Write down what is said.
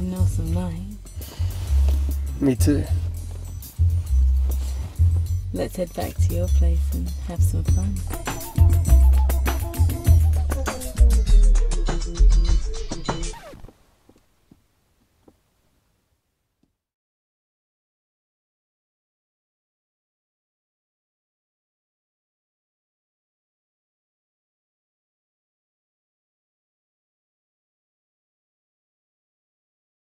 had. Me too. Let's head back to your place and have some fun.